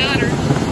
daughter.